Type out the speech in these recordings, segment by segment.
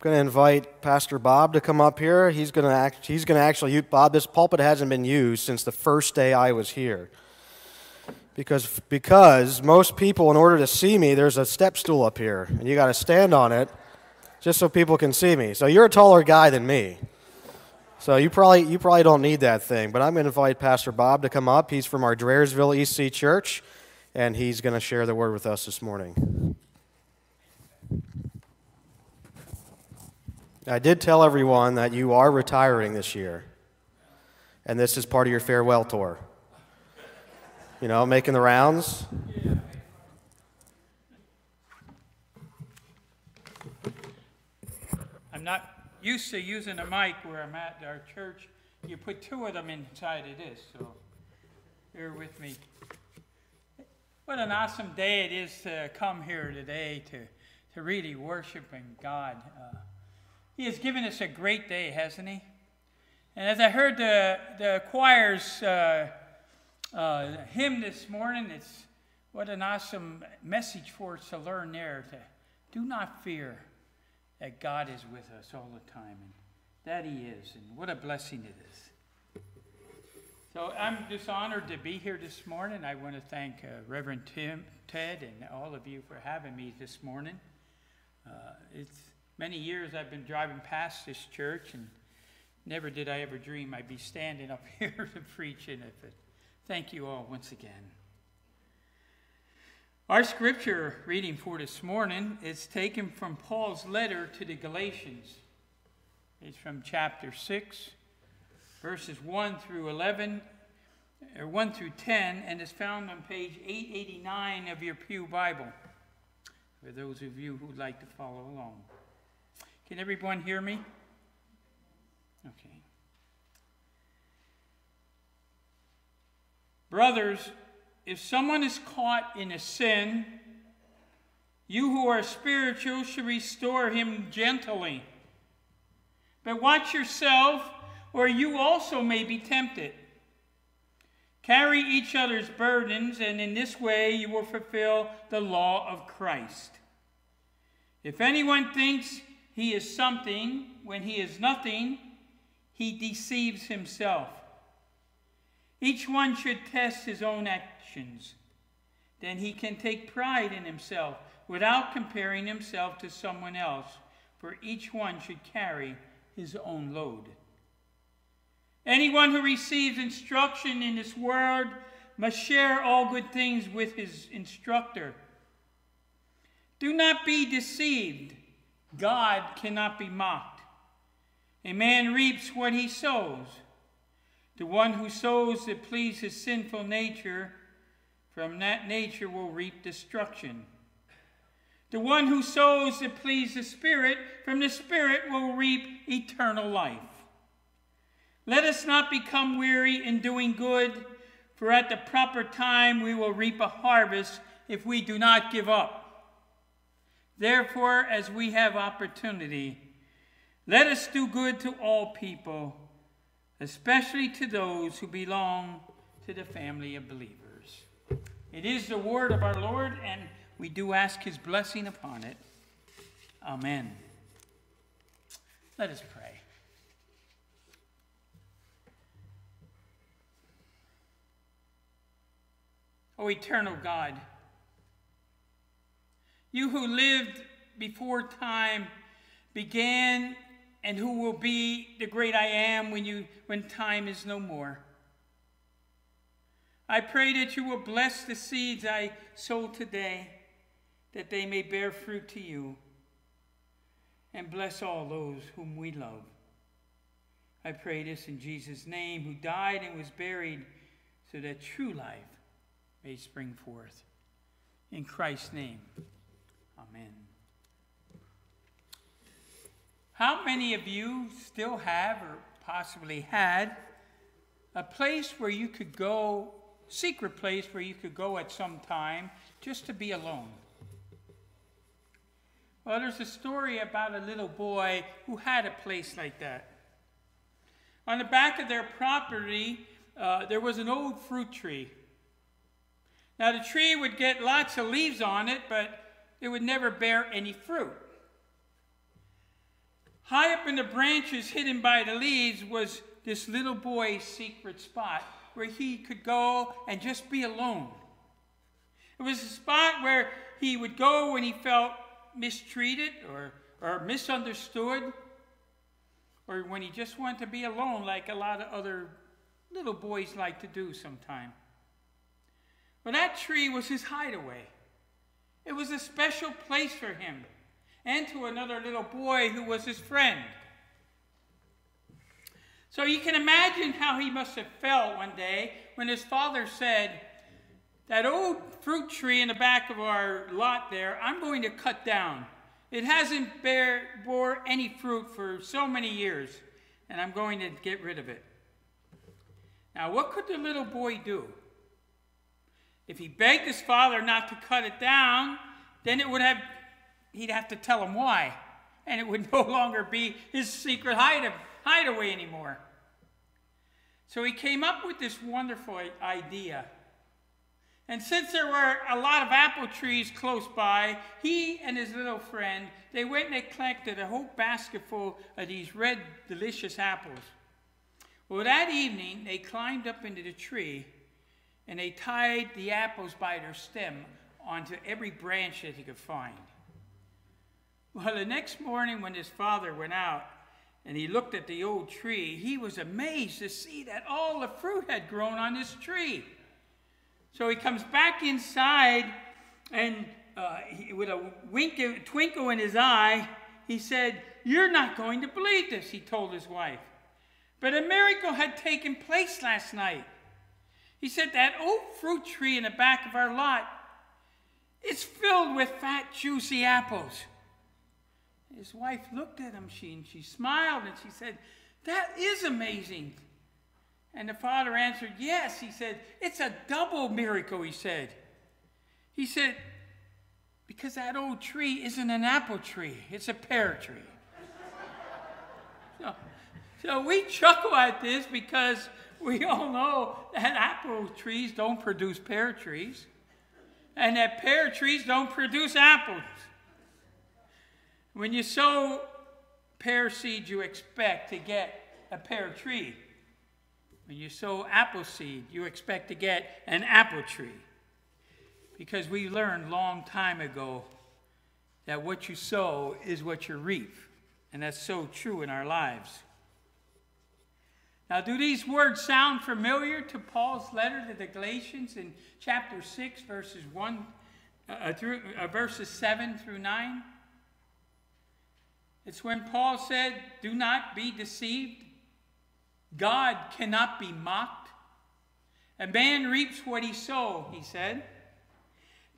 going to invite Pastor Bob to come up here. He's going to act, he's going to actually Bob. This pulpit hasn't been used since the first day I was here. Because because most people, in order to see me, there's a step stool up here, and you got to stand on it, just so people can see me. So you're a taller guy than me. So you probably you probably don't need that thing. But I'm going to invite Pastor Bob to come up. He's from our Drehersville EC Church, and he's going to share the word with us this morning. I did tell everyone that you are retiring this year, and this is part of your farewell tour. You know, making the rounds. I'm not used to using a mic where I'm at our church. You put two of them inside of this, so bear with me. What an awesome day it is to come here today to, to really worshiping God. Uh, he has given us a great day, hasn't He? And as I heard the, the choir's uh, uh, hymn this morning, it's what an awesome message for us to learn there. To do not fear that God is with us all the time, and that He is, and what a blessing it is. So I'm just honored to be here this morning. I want to thank uh, Reverend Tim, Ted, and all of you for having me this morning. Uh, it's Many years I've been driving past this church, and never did I ever dream I'd be standing up here to preach in it. But thank you all once again. Our scripture reading for this morning is taken from Paul's letter to the Galatians. It's from chapter 6, verses 1 through 11, or 1 through 10, and is found on page 889 of your Pew Bible, for those of you who'd like to follow along. Can everyone hear me? Okay. Brothers, if someone is caught in a sin, you who are spiritual should restore him gently. But watch yourself, or you also may be tempted. Carry each other's burdens, and in this way you will fulfill the law of Christ. If anyone thinks he is something when he is nothing, he deceives himself. Each one should test his own actions. Then he can take pride in himself without comparing himself to someone else, for each one should carry his own load. Anyone who receives instruction in this world must share all good things with his instructor. Do not be deceived. God cannot be mocked. A man reaps what he sows. The one who sows to please his sinful nature, from that nature will reap destruction. The one who sows to please the Spirit, from the Spirit will reap eternal life. Let us not become weary in doing good, for at the proper time we will reap a harvest if we do not give up. Therefore, as we have opportunity, let us do good to all people, especially to those who belong to the family of believers. It is the word of our Lord, and we do ask his blessing upon it. Amen. Let us pray. O eternal God, you who lived before time began and who will be the great I am when, you, when time is no more. I pray that you will bless the seeds I sow today, that they may bear fruit to you, and bless all those whom we love. I pray this in Jesus' name, who died and was buried, so that true life may spring forth. In Christ's name. Amen. How many of you still have or possibly had a place where you could go, secret place where you could go at some time just to be alone? Well, there's a story about a little boy who had a place like that. On the back of their property, uh, there was an old fruit tree. Now, the tree would get lots of leaves on it, but it would never bear any fruit. High up in the branches, hidden by the leaves, was this little boy's secret spot where he could go and just be alone. It was a spot where he would go when he felt mistreated or, or misunderstood, or when he just wanted to be alone, like a lot of other little boys like to do sometimes. Well, that tree was his hideaway. It was a special place for him and to another little boy who was his friend. So you can imagine how he must have felt one day when his father said, That old fruit tree in the back of our lot there, I'm going to cut down. It hasn't bear, bore any fruit for so many years, and I'm going to get rid of it. Now, what could the little boy do? If he begged his father not to cut it down, then it would have he'd have to tell him why, and it would no longer be his secret hideaway anymore. So he came up with this wonderful idea. And since there were a lot of apple trees close by, he and his little friend, they went and they collected a whole basketful of these red, delicious apples. Well, that evening, they climbed up into the tree and they tied the apples by their stem onto every branch that he could find. Well, the next morning, when his father went out and he looked at the old tree, he was amazed to see that all the fruit had grown on this tree. So he comes back inside and uh, he, with a wink, twinkle in his eye, he said, You're not going to believe this, he told his wife. But a miracle had taken place last night. He said, That old fruit tree in the back of our lot, is filled with fat, juicy apples. His wife looked at him she, and she smiled and she said, That is amazing. And the father answered, Yes. He said, It's a double miracle, he said. He said, Because that old tree isn't an apple tree, it's a pear tree. so, so we chuckle at this because we all know that apple trees don't produce pear trees, and that pear trees don't produce apples. When you sow pear seed, you expect to get a pear tree. When you sow apple seed, you expect to get an apple tree. Because we learned long time ago that what you sow is what you reap. And that's so true in our lives. Now, do these words sound familiar to Paul's letter to the Galatians in chapter 6, verses 1 uh, through uh, verses 7 through 9? It's when Paul said, Do not be deceived. God cannot be mocked. A man reaps what he sows, he said.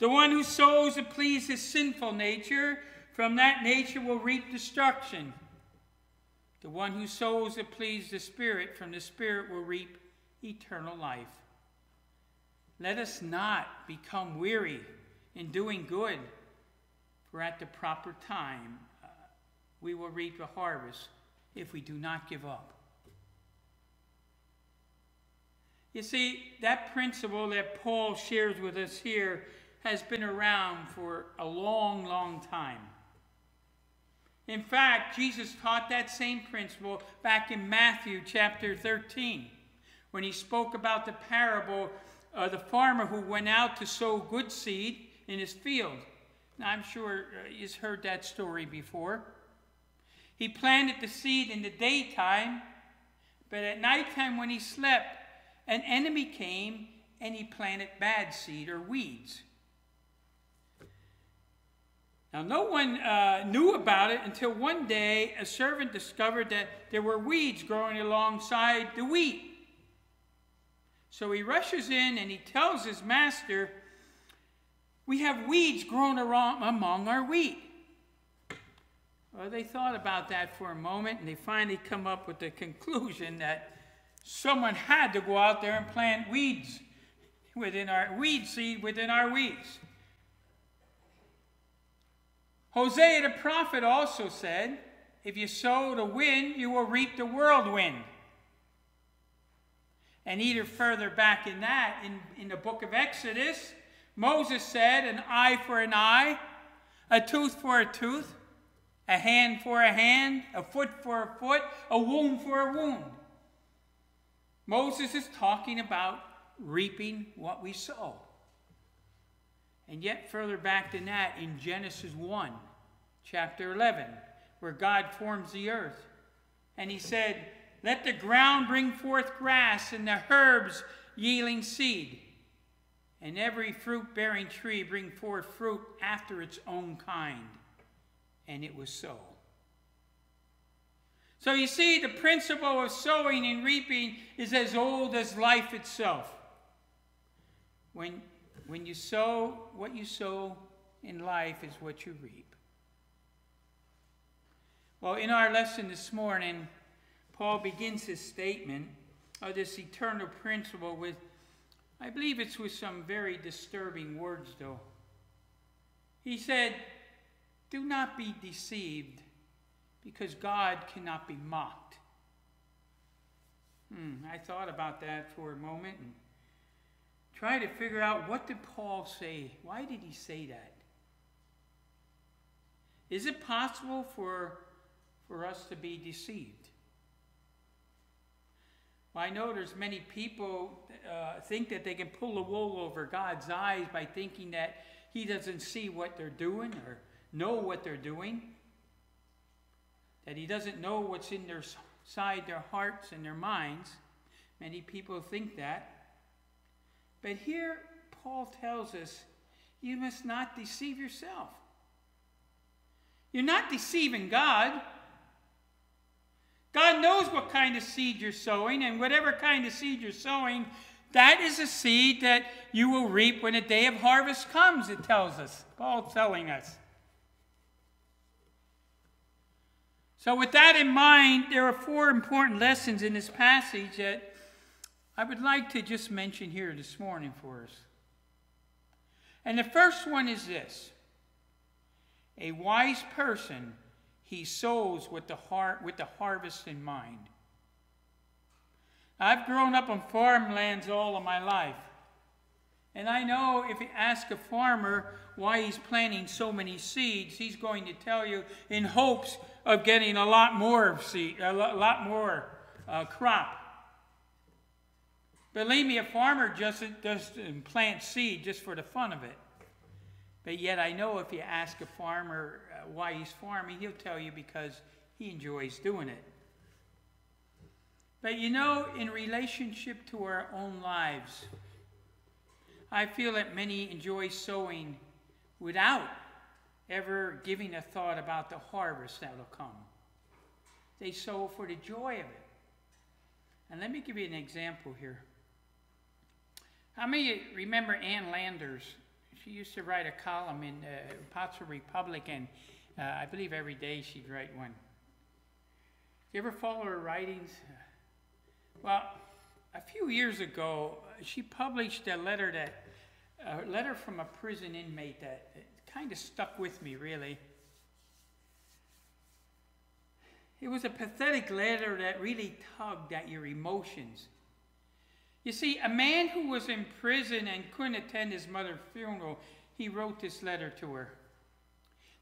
The one who sows to please his sinful nature, from that nature will reap destruction. The one who sows to please the Spirit, from the Spirit will reap eternal life. Let us not become weary in doing good, for at the proper time uh, we will reap a harvest if we do not give up. You see, that principle that Paul shares with us here has been around for a long, long time. In fact, Jesus taught that same principle back in Matthew chapter 13 when he spoke about the parable of the farmer who went out to sow good seed in his field. Now, I'm sure uh, you've heard that story before. He planted the seed in the daytime, but at nighttime when he slept, an enemy came and he planted bad seed or weeds. Now, no one uh, knew about it until one day a servant discovered that there were weeds growing alongside the wheat. So he rushes in and he tells his master, We have weeds growing among our wheat. Well, they thought about that for a moment and they finally come up with the conclusion that someone had to go out there and plant weeds within our weed seed within our weeds. Hosea the prophet also said, If you sow the wind, you will reap the whirlwind. And either further back in that, in, in the book of Exodus, Moses said, An eye for an eye, a tooth for a tooth. a hand for a hand, a foot for a foot, a wound for a wound. Moses is talking about reaping what we sow. And yet, further back than that, in Genesis 1, chapter 11, where God forms the earth, and he said, Let the ground bring forth grass, and the herbs yielding seed, and every fruit bearing tree bring forth fruit after its own kind. And it was so. So you see, the principle of sowing and reaping is as old as life itself. When, when you sow, what you sow in life is what you reap. Well, in our lesson this morning, Paul begins his statement of this eternal principle with, I believe it's with some very disturbing words, though. He said, Do not be deceived, because God cannot be mocked. Hmm, I thought about that for a moment and tried to figure out what did Paul say? Why did he say that? Is it possible for, for us to be deceived? Well, I know there's many people uh, think that they can pull the wool over God's eyes by thinking that He doesn't see what they're doing or know what they're doing, that He doesn't know what's in their side, their hearts, and their minds. Many people think that. But here, Paul tells us you must not deceive yourself. You're not deceiving God. God knows what kind of seed you're sowing, and whatever kind of seed you're sowing, that is a seed that you will reap when the day of harvest comes, it tells us. Paul's telling us. So, with that in mind, there are four important lessons in this passage that I would like to just mention here this morning for us. And the first one is this a wise person he sows with the heart with the harvest in mind. I've grown up on farmlands all of my life. And I know if you ask a farmer why he's planting so many seeds, he's going to tell you in hopes of getting a lot more seed, a lot more uh, crop. Believe me, a farmer just doesn't plant seed just for the fun of it. But yet, I know if you ask a farmer uh, why he's farming, he'll tell you because he enjoys doing it. But you know, in relationship to our own lives, I feel that many enjoy sowing without ever giving a thought about the harvest that will come. They sow for the joy of it. And let me give you an example here. How many remember Ann Landers? She used to write a column in uh, Pottsville Republic, and uh, I believe every day she'd write one. You ever follow her writings? Well, a few years ago, she published a letter that a letter from a prison inmate that kind of stuck with me, really. It was a pathetic letter that really tugged at your emotions. You see, a man who was in prison and couldn't attend his mother's funeral, he wrote this letter to her.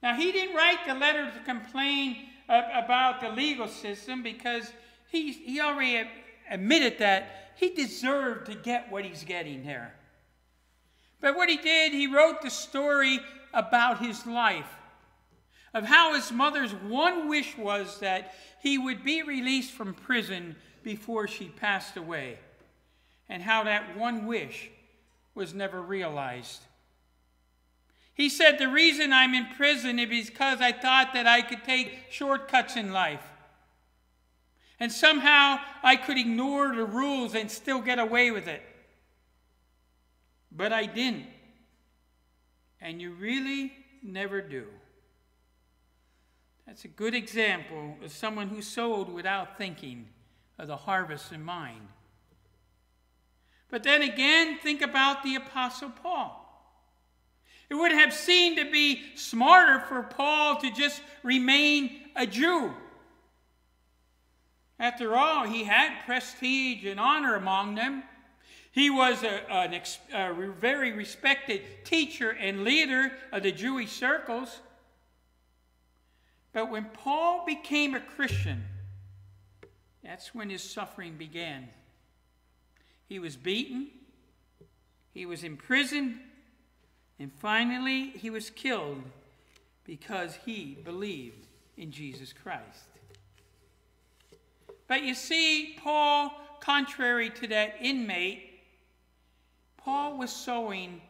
Now, he didn't write the letter to complain about the legal system because he, he already admitted that he deserved to get what he's getting there. But what he did, he wrote the story about his life, of how his mother's one wish was that he would be released from prison before she passed away and how that one wish was never realized. He said, The reason I'm in prison is because I thought that I could take shortcuts in life. And somehow I could ignore the rules and still get away with it. But I didn't. And you really never do. That's a good example of someone who sowed without thinking of the harvest in mind. But then again, think about the Apostle Paul. It would have seemed to be smarter for Paul to just remain a Jew. After all, he had prestige and honor among them. He was a, a, very respected teacher and leader of the Jewish circles. But when Paul became a Christian, that's when his suffering began. He was beaten, he was imprisoned, and finally he was killed because he believed in Jesus Christ. But you see, Paul, contrary to that inmate, Paul was sowing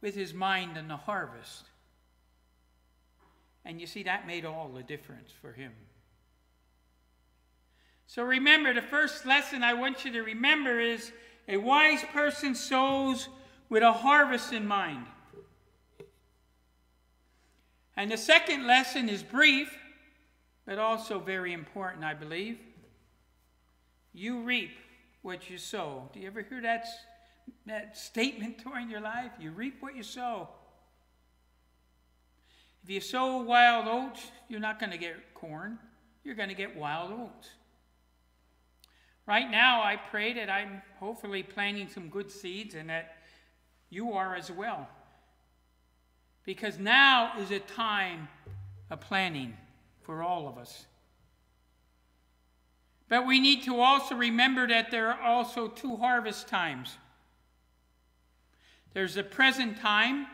with his mind in the harvest. And you see, that made all the difference for him. So remember, the first lesson I want you to remember is a wise person sows with a harvest in mind. And the second lesson is brief, but also very important, I believe. You reap what you sow. Do you ever hear that, that statement during your life? You reap what you sow. If you sow wild oats, you're not going to get corn. You're going to get wild oats. Right now, I pray that I'm hopefully planting some good seeds and that you are as well. Because now is a time of planning for all of us. But we need to also remember that there are also two harvest times. There's the present time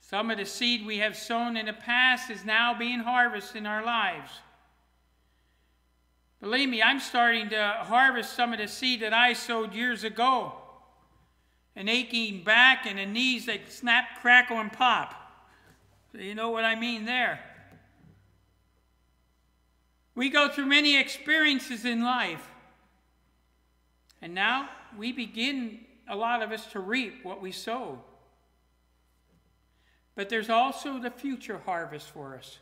some of the seed we have sown in the past is now being harvested in our lives. Believe me, I'm starting to harvest some of the seed that I sowed years ago. An aching back and a knees that snap, crackle, and pop. So you know what I mean there. We go through many experiences in life. And now we begin, a lot of us, to reap what we sow. But there's also the future harvest for us.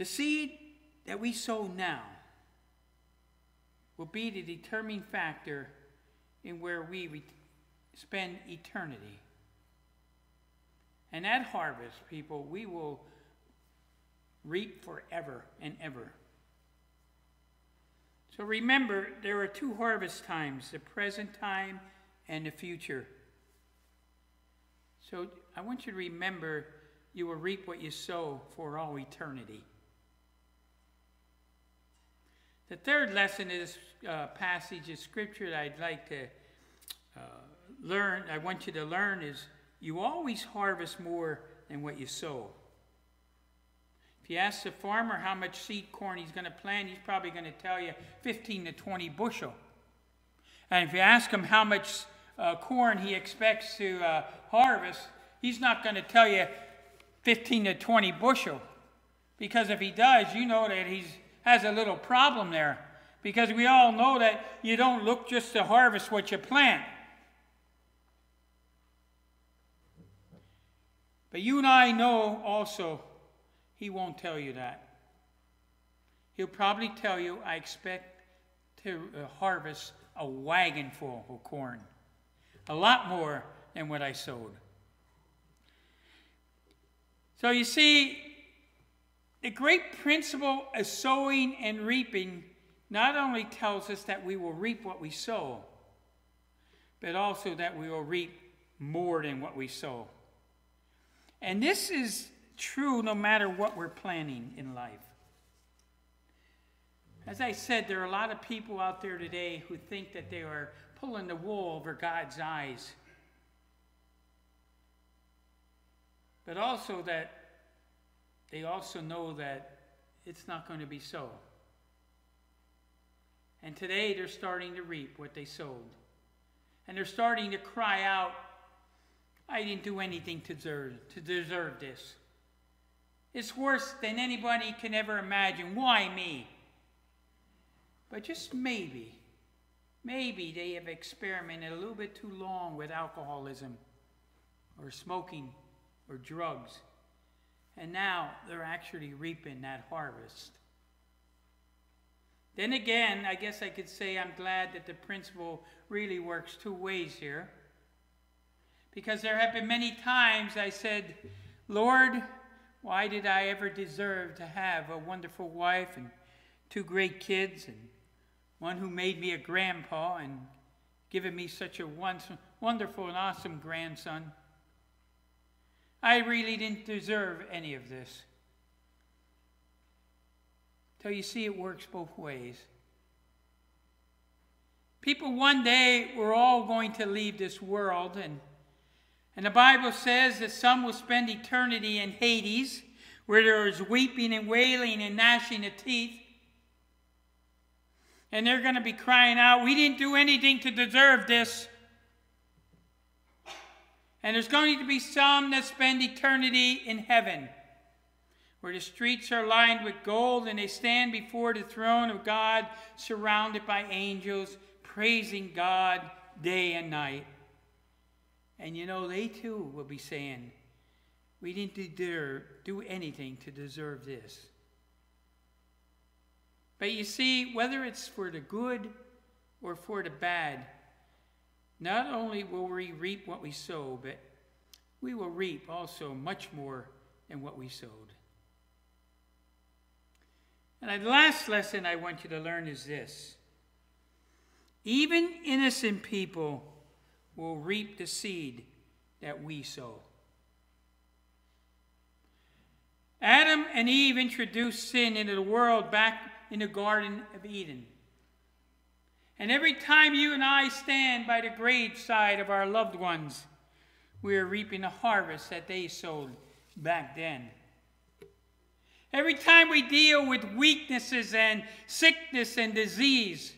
The seed that we sow now will be the determining factor in where we re- spend eternity. And at harvest, people, we will reap forever and ever. So remember, there are two harvest times the present time and the future. So I want you to remember you will reap what you sow for all eternity. The third lesson a uh, passage of scripture that I'd like to uh, learn, I want you to learn is you always harvest more than what you sow. If you ask the farmer how much seed corn he's going to plant, he's probably going to tell you 15 to 20 bushel. And if you ask him how much uh, corn he expects to uh, harvest, he's not going to tell you 15 to 20 bushel. Because if he does, you know that he has a little problem there. Because we all know that you don't look just to harvest what you plant. But you and I know also he won't tell you that. He'll probably tell you, I expect to uh, harvest a wagon full of corn, a lot more than what I sowed. So you see, the great principle of sowing and reaping not only tells us that we will reap what we sow, but also that we will reap more than what we sow. And this is true no matter what we're planning in life. As I said, there are a lot of people out there today who think that they are pulling the wool over God's eyes. But also that they also know that it's not going to be so. And today they're starting to reap what they sowed. And they're starting to cry out, I didn't do anything to deserve, to deserve this. It's worse than anybody can ever imagine. Why me? But just maybe, maybe they have experimented a little bit too long with alcoholism or smoking or drugs. And now they're actually reaping that harvest. Then again, I guess I could say I'm glad that the principle really works two ways here. Because there have been many times I said, Lord, why did I ever deserve to have a wonderful wife and two great kids and one who made me a grandpa and given me such a wonderful and awesome grandson. I really didn't deserve any of this. Till you see it works both ways. People one day, we're all going to leave this world, and, and the Bible says that some will spend eternity in Hades, where there is weeping and wailing and gnashing of teeth. And they're going to be crying out, We didn't do anything to deserve this. And there's going to be some that spend eternity in heaven, where the streets are lined with gold and they stand before the throne of God, surrounded by angels, praising God day and night. And you know, they too will be saying, We didn't do anything to deserve this. But you see, whether it's for the good or for the bad, not only will we reap what we sow, but we will reap also much more than what we sowed. And the last lesson I want you to learn is this even innocent people will reap the seed that we sow. Adam and Eve introduced sin into the world back in the Garden of Eden. And every time you and I stand by the graveside of our loved ones, we are reaping the harvest that they sowed back then. Every time we deal with weaknesses and sickness and disease,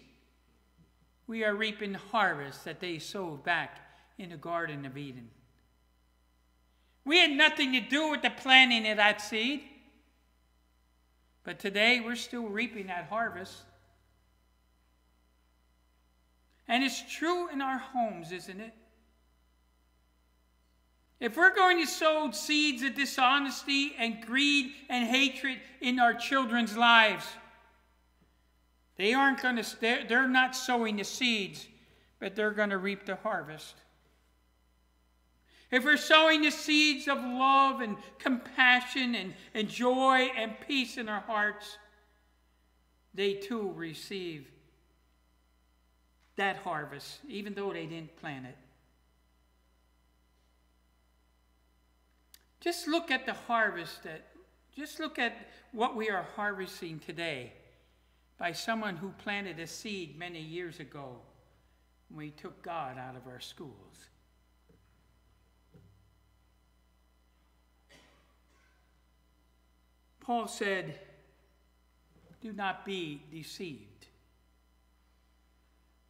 we are reaping the harvest that they sowed back in the Garden of Eden. We had nothing to do with the planting of that seed, but today we're still reaping that harvest. And it's true in our homes, isn't it? If we're going to sow seeds of dishonesty and greed and hatred in our children's lives, they aren't going to, they're not sowing the seeds, but they're going to reap the harvest. If we're sowing the seeds of love and compassion and, and joy and peace in our hearts, they too receive that harvest, even though they didn't plant it. Just look at the harvest that, just look at what we are harvesting today by someone who planted a seed many years ago when we took God out of our schools. Paul said, Do not be deceived.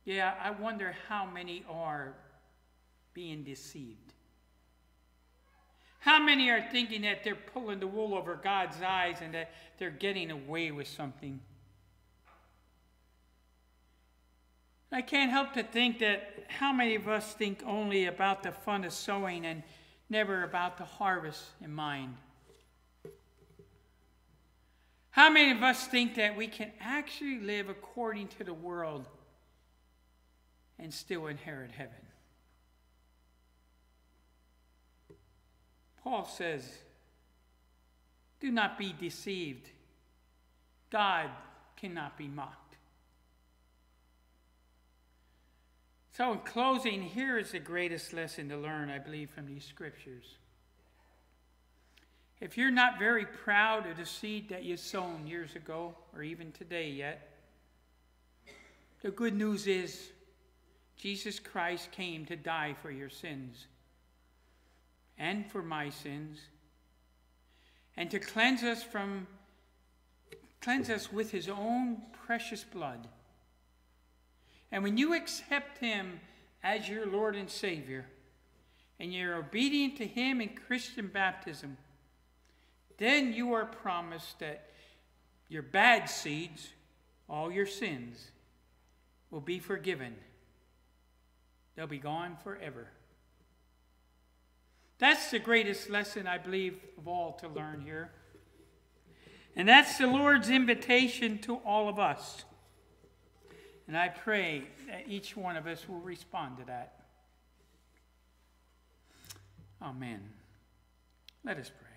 Yeah, I wonder how many are being deceived. How many are thinking that they're pulling the wool over God's eyes and that they're getting away with something? I can't help to think that how many of us think only about the fun of sowing and never about the harvest in mind? How many of us think that we can actually live according to the world and still inherit heaven. Paul says, Do not be deceived. God cannot be mocked. So, in closing, here is the greatest lesson to learn, I believe, from these scriptures. If you're not very proud of the seed that you sown years ago, or even today yet, the good news is Jesus Christ came to die for your sins and for my sins and to cleanse us from cleanse us with his own precious blood. And when you accept him as your Lord and Savior and you're obedient to him in Christian baptism, then you are promised that your bad seeds, all your sins, will be forgiven They'll be gone forever. That's the greatest lesson, I believe, of all to learn here. And that's the Lord's invitation to all of us. And I pray that each one of us will respond to that. Amen. Let us pray.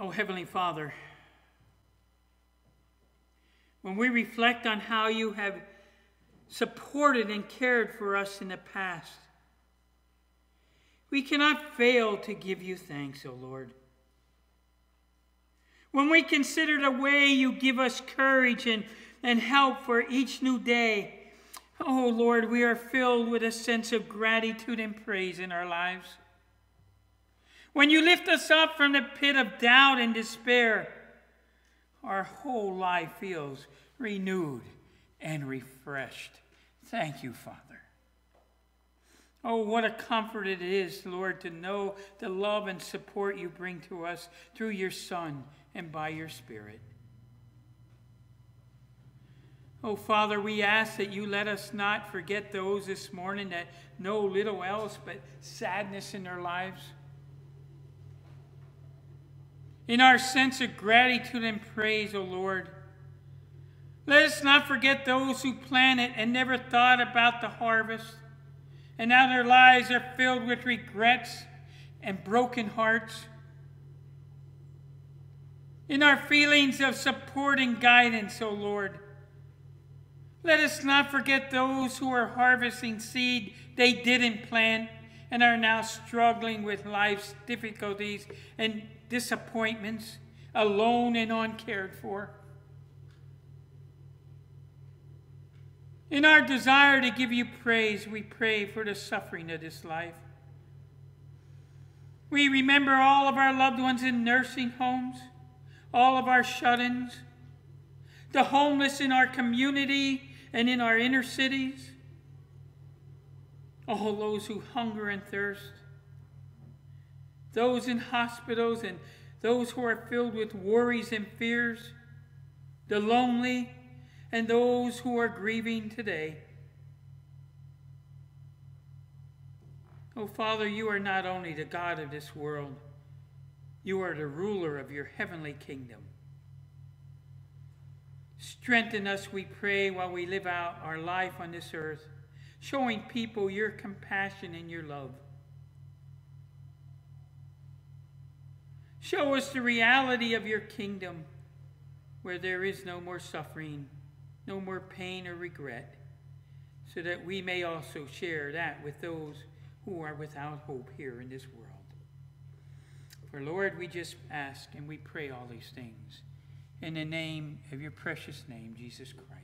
Oh, Heavenly Father, when we reflect on how you have supported and cared for us in the past, we cannot fail to give you thanks, O Lord. When we consider the way you give us courage and, and help for each new day, oh Lord, we are filled with a sense of gratitude and praise in our lives. When you lift us up from the pit of doubt and despair, our whole life feels renewed and refreshed. Thank you, Father. Oh, what a comfort it is, Lord, to know the love and support you bring to us through your Son and by your Spirit. Oh, Father, we ask that you let us not forget those this morning that know little else but sadness in their lives. In our sense of gratitude and praise, O Lord, let us not forget those who planted and never thought about the harvest, and now their lives are filled with regrets and broken hearts in our feelings of support and guidance, O Lord. Let us not forget those who are harvesting seed they didn't plant and are now struggling with life's difficulties and disappointments, alone and uncared for. In our desire to give you praise, we pray for the suffering of this life. We remember all of our loved ones in nursing homes all of our shut ins, the homeless in our community and in our inner cities, all those who hunger and thirst, those in hospitals and those who are filled with worries and fears, the lonely, and those who are grieving today. Oh, Father, you are not only the God of this world you are the ruler of your heavenly kingdom. Strengthen us, we pray, while we live out our life on this earth, showing people your compassion and your love. Show us the reality of your kingdom where there is no more suffering, no more pain or regret, so that we may also share that with those who are without hope here in this world. For Lord, we just ask and we pray all these things in the name of your precious name, Jesus Christ.